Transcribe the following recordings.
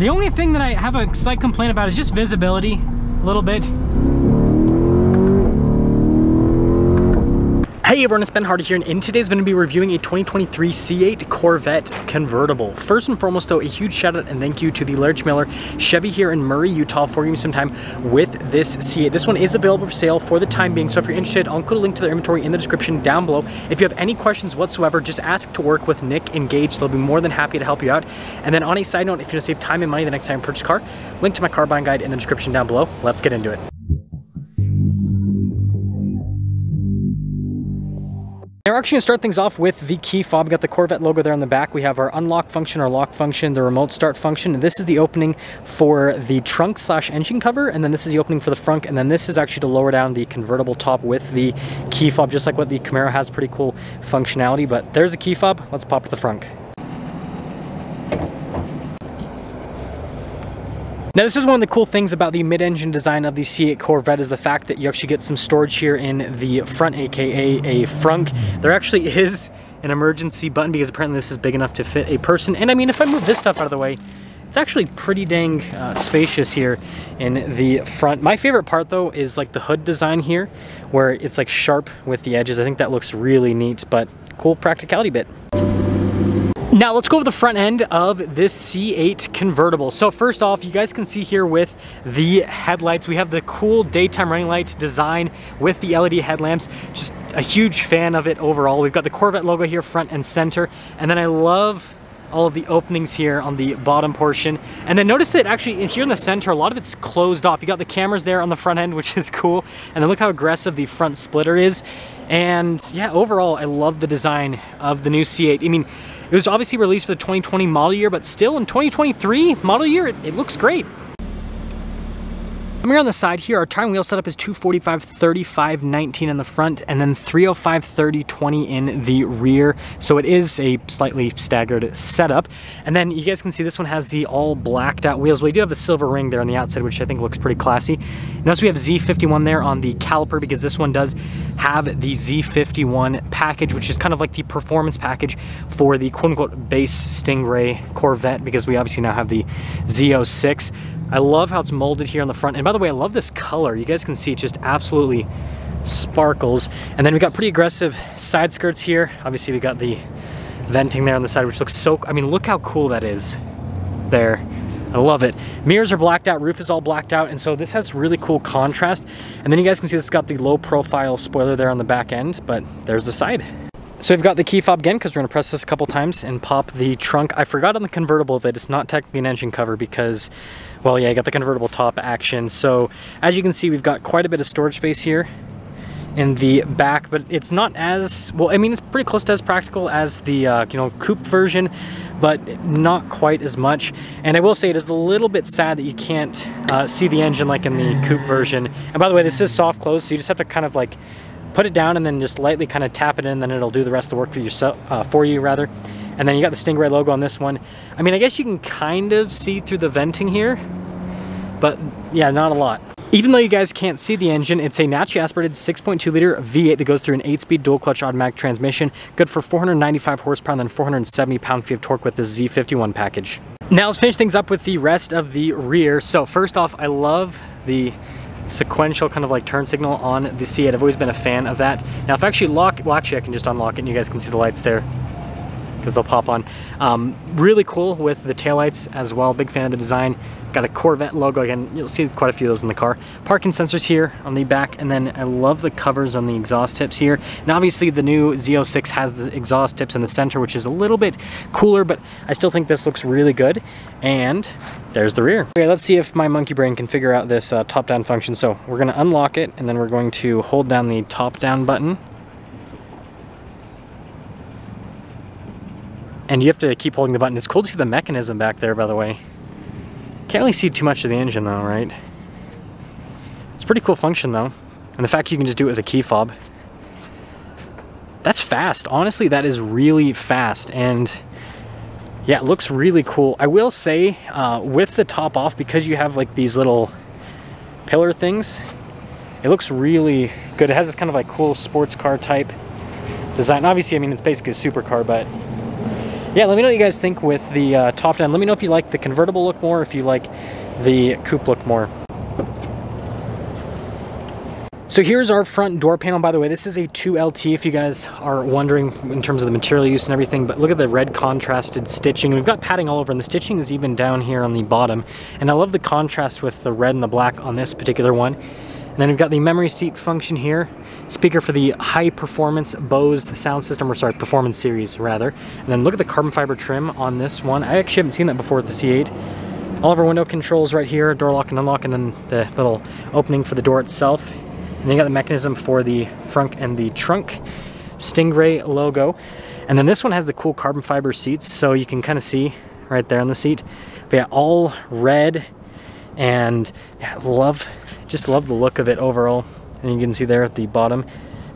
The only thing that I have a slight complaint about is just visibility a little bit. Hey everyone, it's Ben Hardy here, and in today's going to be reviewing a 2023 C8 Corvette convertible. First and foremost though, a huge shout out and thank you to the Larry Miller Chevy here in Murray, Utah for giving me some time with this C8. This one is available for sale for the time being, so if you're interested, I'll include a link to their inventory in the description down below. If you have any questions whatsoever, just ask to work with Nick and Gage. They'll be more than happy to help you out. And then on a side note, if you want to save time and money the next time you purchase a car, link to my car buying guide in the description down below. Let's get into it. Actually gonna start things off with the key fob. We got the Corvette logo there on the back. We have our unlock function, our lock function, the remote start function. And this is the opening for the trunk slash engine cover. And then this is the opening for the front. And then this is actually to lower down the convertible top with the key fob, just like what the Camaro has. Pretty cool functionality. But there's the key fob. Let's pop to the front. Now this is one of the cool things about the mid-engine design of the C8 Corvette is the fact that you actually get some storage here in the front, aka a frunk. There actually is an emergency button because apparently this is big enough to fit a person. And I mean, if I move this stuff out of the way, it's actually pretty dang uh, spacious here in the front. My favorite part though is like the hood design here where it's like sharp with the edges. I think that looks really neat, but cool practicality bit. Now let's go over the front end of this C8 convertible. So first off, you guys can see here with the headlights, we have the cool daytime running lights design with the LED headlamps. Just a huge fan of it overall. We've got the Corvette logo here front and center. And then I love all of the openings here on the bottom portion. And then notice that actually here in the center, a lot of it's closed off. You got the cameras there on the front end, which is cool. And then look how aggressive the front splitter is. And yeah, overall, I love the design of the new C8. I mean, it was obviously released for the 2020 model year, but still in 2023 model year, it, it looks great. Coming around the side here, our tire wheel setup is 245, 35, 19 in the front, and then 305, 30, 20 in the rear. So it is a slightly staggered setup. And then you guys can see this one has the all blacked out wheels. We do have the silver ring there on the outside, which I think looks pretty classy. Notice we have Z51 there on the caliper because this one does have the Z51 package, which is kind of like the performance package for the quote unquote base Stingray Corvette because we obviously now have the Z06. I love how it's molded here on the front. And by the way, I love this color. You guys can see it just absolutely sparkles. And then we got pretty aggressive side skirts here. Obviously we got the venting there on the side, which looks so, I mean, look how cool that is there. I love it. Mirrors are blacked out, roof is all blacked out, and so this has really cool contrast. And then you guys can see this got the low profile spoiler there on the back end, but there's the side. So we've got the key fob again because we're going to press this a couple times and pop the trunk. I forgot on the convertible that it's not technically an engine cover because, well, yeah, I got the convertible top action. So as you can see, we've got quite a bit of storage space here in the back, but it's not as, well, I mean, it's pretty close to as practical as the, uh, you know, coupe version, but not quite as much. And I will say it is a little bit sad that you can't uh, see the engine like in the coupe version. And by the way, this is soft close, so you just have to kind of like put it down and then just lightly kind of tap it in, then it'll do the rest of the work for yourself, uh, for you rather. And then you got the Stingray logo on this one. I mean, I guess you can kind of see through the venting here, but yeah, not a lot. Even though you guys can't see the engine, it's a naturally aspirated 6.2 liter V8 that goes through an 8-speed dual clutch automatic transmission, good for 495 horsepower and then 470 pound-feet of torque with the Z51 package. Now let's finish things up with the rest of the rear. So first off, I love the sequential kind of like turn signal on the C8. I've always been a fan of that. Now if I actually lock, well actually I can just unlock it and you guys can see the lights there because they'll pop on. Um, really cool with the taillights as well. Big fan of the design. Got a Corvette logo again. You'll see quite a few of those in the car. Parking sensors here on the back, and then I love the covers on the exhaust tips here. And obviously the new Z06 has the exhaust tips in the center, which is a little bit cooler, but I still think this looks really good. And there's the rear. Okay, let's see if my monkey brain can figure out this uh, top-down function. So we're gonna unlock it, and then we're going to hold down the top-down button. And you have to keep holding the button. It's cool to see the mechanism back there, by the way. Can't really see too much of the engine though, right? It's pretty cool function though. And the fact you can just do it with a key fob. That's fast. Honestly, that is really fast. And yeah, it looks really cool. I will say, uh, with the top off, because you have like these little pillar things, it looks really good. It has this kind of like cool sports car type design. Obviously, I mean, it's basically a supercar, but yeah, let me know what you guys think with the uh, top down. Let me know if you like the convertible look more, if you like the coupe look more. So here's our front door panel, by the way. This is a 2LT if you guys are wondering in terms of the material use and everything, but look at the red contrasted stitching. We've got padding all over and the stitching is even down here on the bottom. And I love the contrast with the red and the black on this particular one. And then we've got the memory seat function here, speaker for the high performance Bose sound system, or sorry, performance series rather. And then look at the carbon fiber trim on this one. I actually haven't seen that before with the C8. All of our window controls right here, door lock and unlock, and then the little opening for the door itself. And then you got the mechanism for the front and the trunk, Stingray logo. And then this one has the cool carbon fiber seats, so you can kind of see right there on the seat. But yeah, all red, and yeah, love, just love the look of it overall. And you can see there at the bottom,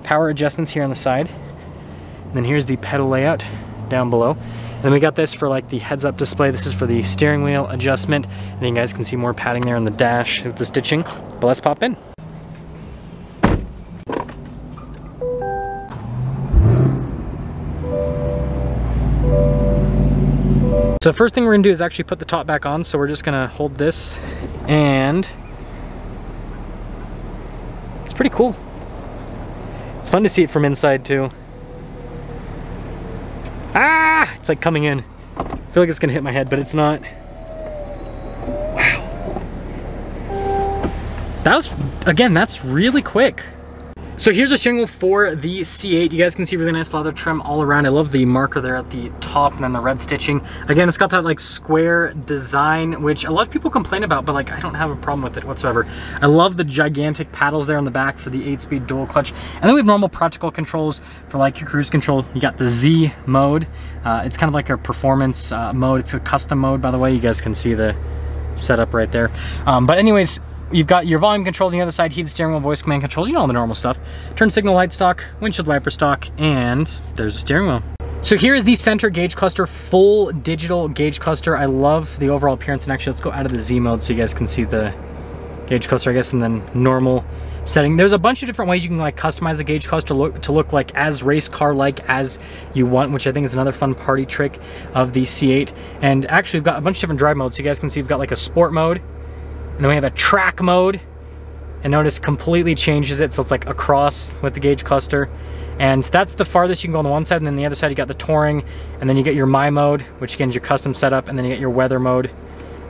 power adjustments here on the side. And then here's the pedal layout down below. And then we got this for like the heads up display. This is for the steering wheel adjustment. And then you guys can see more padding there on the dash with the stitching. But let's pop in. So the first thing we're gonna do is actually put the top back on. So we're just gonna hold this and it's pretty cool. It's fun to see it from inside too. Ah, it's like coming in. I feel like it's gonna hit my head, but it's not. Wow. That was, again, that's really quick. So here's a shingle for the C8. You guys can see really nice leather trim all around. I love the marker there at the top and then the red stitching. Again, it's got that like square design, which a lot of people complain about, but like I don't have a problem with it whatsoever. I love the gigantic paddles there on the back for the 8-speed dual clutch. And then we have normal practical controls for like your cruise control. You got the Z mode. Uh, it's kind of like a performance uh, mode. It's a custom mode, by the way. You guys can see the setup right there. Um, but anyways, You've got your volume controls on the other side, heated steering wheel, voice command controls, you know all the normal stuff. Turn signal light stock, windshield wiper stock, and there's a steering wheel. So here is the center gauge cluster, full digital gauge cluster. I love the overall appearance, and actually let's go out of the Z mode so you guys can see the gauge cluster, I guess, and then normal setting. There's a bunch of different ways you can like customize the gauge cluster to look, to look like as race car like as you want, which I think is another fun party trick of the C8. And actually we've got a bunch of different drive modes. So you guys can see we've got like a sport mode, and then we have a track mode. And notice completely changes it. So it's like across with the gauge cluster. And that's the farthest you can go on the one side. And then the other side, you got the touring. And then you get your My mode, which again is your custom setup. And then you get your weather mode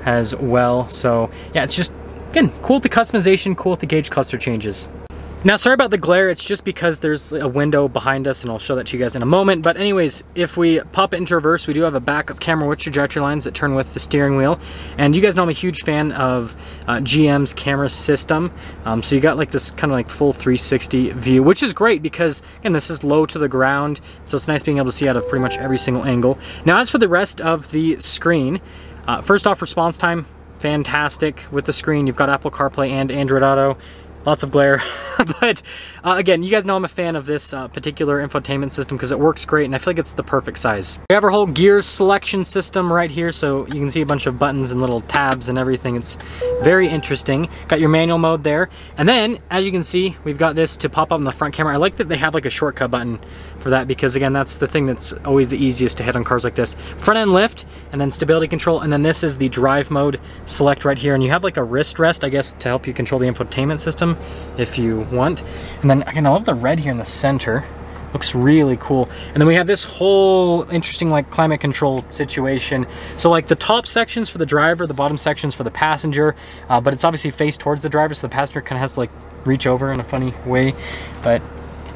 as well. So yeah, it's just, again, cool with the customization, cool with the gauge cluster changes. Now, sorry about the glare. It's just because there's a window behind us, and I'll show that to you guys in a moment. But anyways, if we pop it into reverse, we do have a backup camera with trajectory lines that turn with the steering wheel. And you guys know I'm a huge fan of uh, GM's camera system. Um, so you got like this kind of like full 360 view, which is great because, again, this is low to the ground. So it's nice being able to see out of pretty much every single angle. Now, as for the rest of the screen, uh, first off, response time, fantastic with the screen. You've got Apple CarPlay and Android Auto lots of glare. but uh, again, you guys know I'm a fan of this uh, particular infotainment system because it works great and I feel like it's the perfect size. We have our whole gear selection system right here so you can see a bunch of buttons and little tabs and everything. It's very interesting. Got your manual mode there. And then, as you can see, we've got this to pop up on the front camera. I like that they have like a shortcut button for that because again, that's the thing that's always the easiest to hit on cars like this. Front end lift and then stability control. And then this is the drive mode select right here. And you have like a wrist rest, I guess, to help you control the infotainment system if you want. And then again, I love the red here in the center. Looks really cool. And then we have this whole interesting like climate control situation. So like the top sections for the driver, the bottom sections for the passenger, uh, but it's obviously faced towards the driver, so the passenger kind of has to like reach over in a funny way. But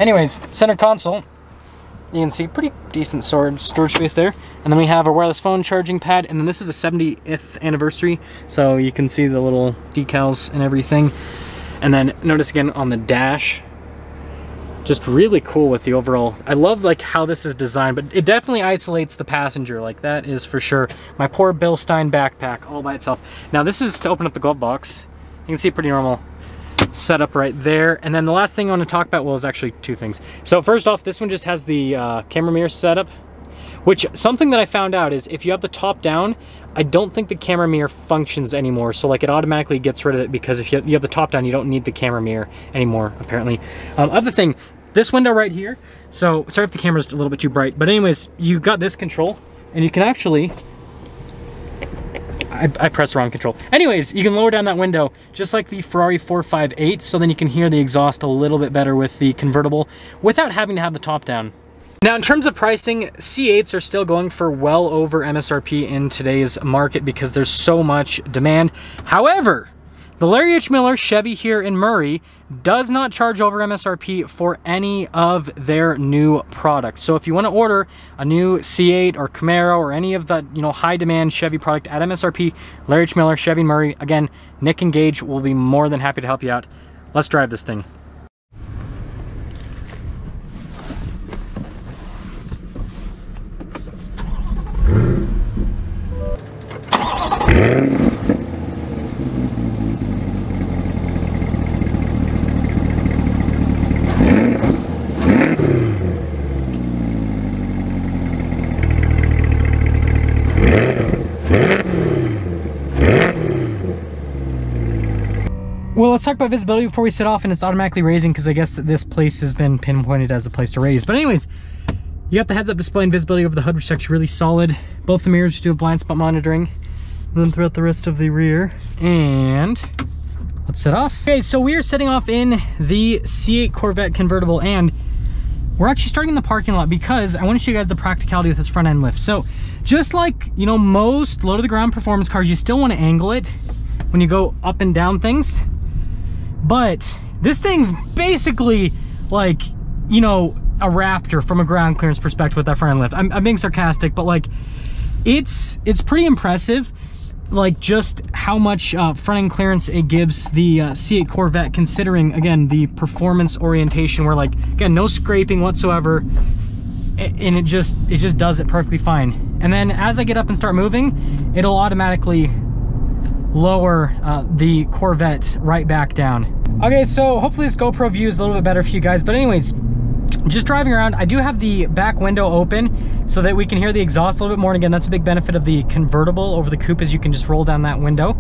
anyways, center console, you can see pretty decent storage, storage space there. And then we have a wireless phone charging pad, and then this is a 70th anniversary, so you can see the little decals and everything. And then notice again on the dash, just really cool with the overall, I love like how this is designed, but it definitely isolates the passenger, like that is for sure. My poor Bilstein backpack all by itself. Now this is to open up the glove box. You can see pretty normal setup right there. And then the last thing I want to talk about, well, is actually two things. So first off, this one just has the uh, camera mirror setup, which something that I found out is if you have the top down, I don't think the camera mirror functions anymore. So like it automatically gets rid of it because if you have the top down, you don't need the camera mirror anymore, apparently. Um, other thing, this window right here, so sorry if the camera's a little bit too bright, but anyways, you got this control and you can actually I, I pressed wrong control. Anyways, you can lower down that window just like the Ferrari 458 so then you can hear the exhaust a little bit better with the convertible without having to have the top down. Now, in terms of pricing, C8s are still going for well over MSRP in today's market because there's so much demand. However, the Larry H. Miller Chevy here in Murray does not charge over MSRP for any of their new products. So if you want to order a new C8 or Camaro or any of the you know high demand Chevy product at MSRP, Larry H. Miller, Chevy Murray, again, Nick and Gage will be more than happy to help you out. Let's drive this thing. Well, let's talk about visibility before we set off and it's automatically raising because I guess that this place has been pinpointed as a place to raise. But anyways, you got the heads-up display and visibility over the hood, which is actually really solid. Both the mirrors do have blind spot monitoring. And then throughout the rest of the rear. And let's set off. Okay, so we are setting off in the C8 Corvette convertible and we're actually starting in the parking lot because I want to show you guys the practicality with this front end lift. So just like, you know, most low to the ground performance cars, you still want to angle it when you go up and down things but this thing's basically like, you know, a Raptor from a ground clearance perspective with that front end lift. I'm, I'm being sarcastic, but like, it's it's pretty impressive like just how much uh, front end clearance it gives the uh, C8 Corvette considering again the performance orientation where like again no scraping whatsoever and it just it just does it perfectly fine and then as I get up and start moving it'll automatically lower uh, the Corvette right back down. Okay, so hopefully this GoPro view is a little bit better for you guys. But anyways, just driving around, I do have the back window open so that we can hear the exhaust a little bit more. And again, that's a big benefit of the convertible over the coupe is you can just roll down that window.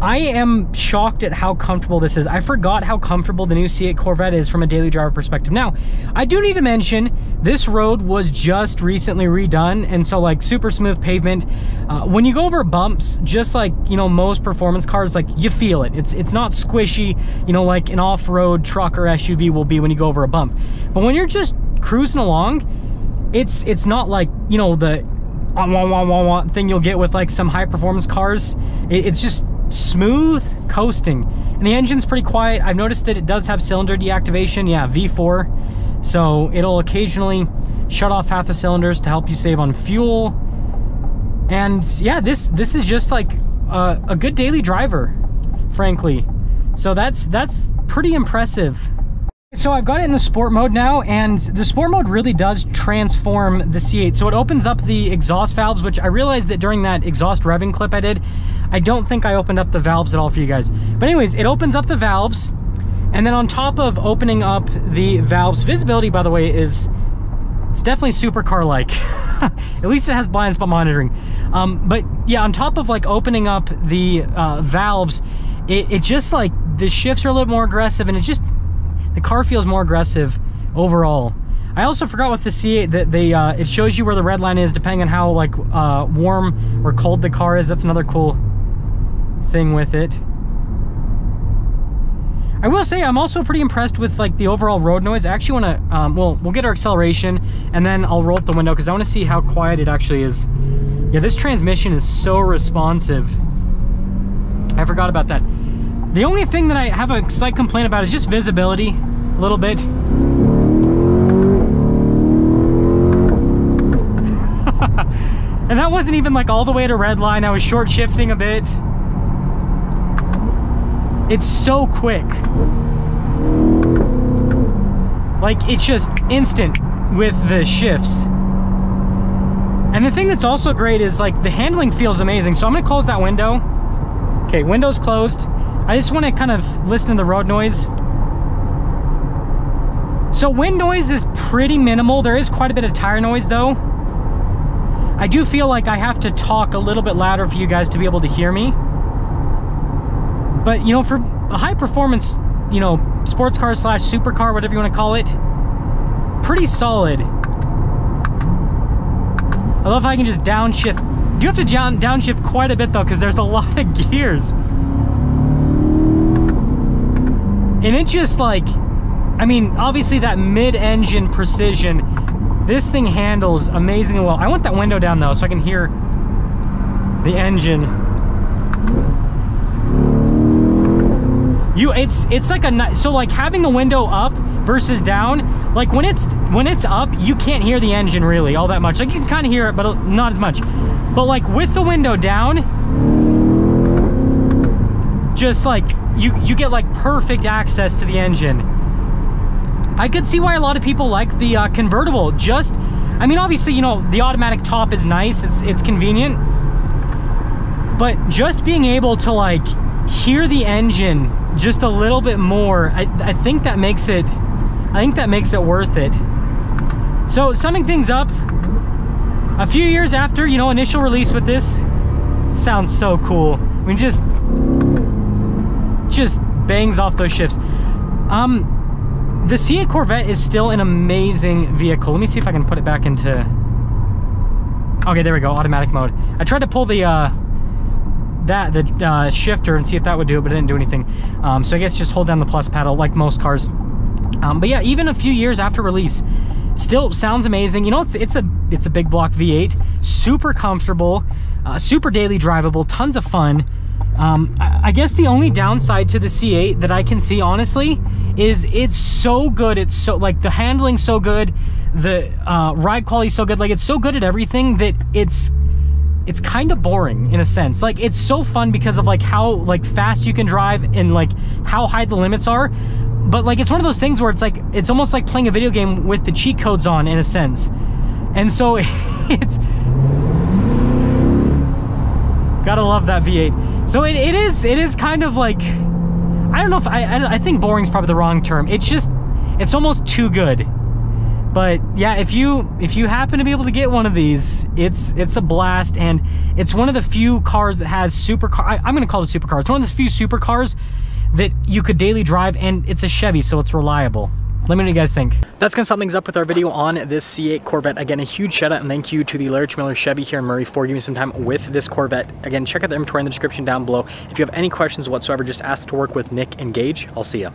I am shocked at how comfortable this is. I forgot how comfortable the new C8 Corvette is from a daily driver perspective. Now, I do need to mention, this road was just recently redone, and so like super smooth pavement. Uh, when you go over bumps, just like, you know, most performance cars, like you feel it. It's, it's not squishy, you know, like an off-road truck or SUV will be when you go over a bump. But when you're just cruising along, it's, it's not like, you know, the wah, wah, wah, wah, thing you'll get with like some high performance cars. It, it's just smooth coasting. And the engine's pretty quiet. I've noticed that it does have cylinder deactivation. Yeah, V4. So it'll occasionally shut off half the cylinders to help you save on fuel. And yeah, this this is just like a, a good daily driver, frankly. So that's that's pretty impressive. So I've got it in the sport mode now and the sport mode really does transform the C8. So it opens up the exhaust valves, which I realized that during that exhaust revving clip I did, I don't think I opened up the valves at all for you guys. But anyways, it opens up the valves and then on top of opening up the valves, visibility by the way is, it's definitely supercar-like. at least it has blind spot monitoring. Um, but yeah, on top of like opening up the uh, valves, it, it just like, the shifts are a little more aggressive and it just, the car feels more aggressive overall. I also forgot with the C8 that they uh, it shows you where the red line is depending on how like uh, warm or cold the car is. That's another cool thing with it. I will say I'm also pretty impressed with like the overall road noise. I actually want to, um, well, we'll get our acceleration and then I'll roll up the window because I want to see how quiet it actually is. Yeah, this transmission is so responsive. I forgot about that. The only thing that I have a slight complaint about is just visibility a little bit. and that wasn't even like all the way to red line. I was short shifting a bit. It's so quick. Like it's just instant with the shifts. And the thing that's also great is like the handling feels amazing. So I'm gonna close that window. Okay, window's closed. I just want to kind of listen to the road noise. So wind noise is pretty minimal. There is quite a bit of tire noise though. I do feel like I have to talk a little bit louder for you guys to be able to hear me. But you know, for a high performance, you know, sports car slash supercar, whatever you want to call it, pretty solid. I love how I can just downshift. You have to down, downshift quite a bit though, because there's a lot of gears. And it just like, I mean, obviously that mid-engine precision, this thing handles amazingly well. I want that window down though, so I can hear the engine. You, it's it's like a so like having the window up versus down. Like when it's when it's up, you can't hear the engine really all that much. Like you can kind of hear it, but not as much. But like with the window down, just like you you get like perfect access to the engine. I could see why a lot of people like the uh, convertible. Just, I mean, obviously, you know, the automatic top is nice. It's it's convenient, but just being able to like hear the engine just a little bit more, I, I think that makes it, I think that makes it worth it. So summing things up, a few years after, you know, initial release with this, sounds so cool. I mean, just, just bangs off those shifts. Um, the C8 Corvette is still an amazing vehicle. Let me see if I can put it back into, okay, there we go, automatic mode. I tried to pull the, uh, that the uh, shifter and see if that would do it, but it didn't do anything. Um, so I guess just hold down the plus pedal like most cars. Um, but yeah, even a few years after release, still sounds amazing. You know, it's it's a it's a big block V8, super comfortable, uh, super daily drivable, tons of fun. Um, I, guess the only downside to the C8 that I can see, honestly, is it's so good. It's so, like, the handling's so good. The uh, ride quality's so good. Like, it's so good at everything that it's it's kind of boring in a sense. Like it's so fun because of like how like fast you can drive and like how high the limits are. But like it's one of those things where it's like it's almost like playing a video game with the cheat codes on in a sense. And so it's gotta love that V8. So it, it is it is kind of like I don't know if I I, I think boring is probably the wrong term. It's just it's almost too good but yeah if you if you happen to be able to get one of these it's it's a blast and it's one of the few cars that has supercar I, i'm gonna call it supercar it's one of the few supercars that you could daily drive and it's a chevy so it's reliable let me know what you guys think. That's gonna sum things up with our video on this C8 Corvette. Again, a huge shout out and thank you to the Larry Miller Chevy here in Murray for giving me some time with this Corvette. Again, check out the inventory in the description down below. If you have any questions whatsoever, just ask to work with Nick and Gage. I'll see ya.